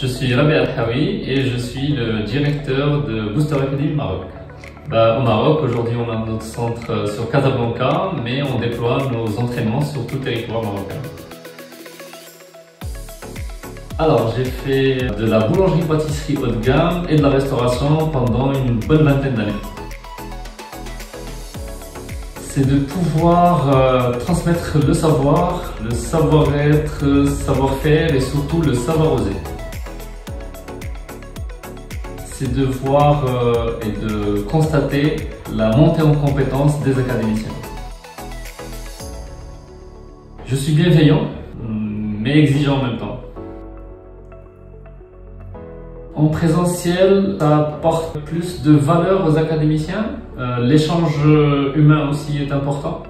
je suis Rabi Al-Hawi et je suis le directeur de Booster Academy Maroc. Bah, au Maroc, aujourd'hui, on a notre centre sur Casablanca, mais on déploie nos entraînements sur tout le territoire marocain. Alors, j'ai fait de la boulangerie-pâtisserie haut de gamme et de la restauration pendant une bonne vingtaine d'années. C'est de pouvoir euh, transmettre le savoir, le savoir-être, savoir-faire et surtout le savoir-oser. C'est de voir euh, et de constater la montée en compétences des académiciens. Je suis bienveillant, mais exigeant en même temps. En présentiel, ça apporte plus de valeur aux académiciens. Euh, l'échange humain aussi est important.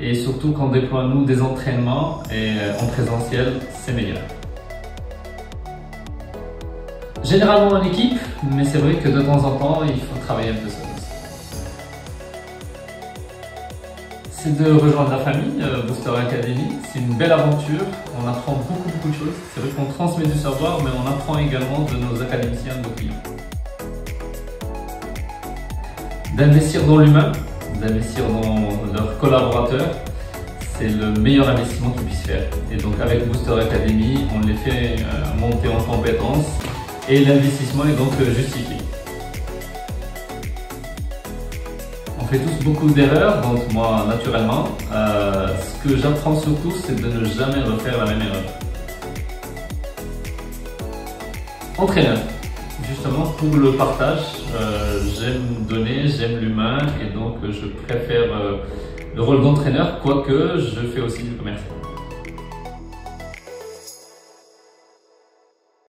Et surtout quand on déploie nous des entraînements et euh, en présentiel, c'est meilleur. Généralement en équipe, mais c'est vrai que de temps en temps, il faut travailler un peu seul. c'est de rejoindre la famille, euh, Booster Academy. C'est une belle aventure, on apprend beaucoup beaucoup de choses. C'est vrai qu'on transmet du savoir, mais on apprend également de nos académiciens, de nos clients. D'investir dans l'humain, d'investir dans leurs collaborateurs, c'est le meilleur investissement qu'ils puissent faire. Et donc avec Booster Academy, on les fait euh, monter en compétences et l'investissement est donc justifié. fait tous beaucoup d'erreurs, donc moi, naturellement, euh, ce que j'apprends surtout, c'est de ne jamais refaire la même erreur. Entraîneur, justement pour le partage, euh, j'aime donner, j'aime l'humain et donc je préfère euh, le rôle d'entraîneur, quoique je fais aussi du commerce.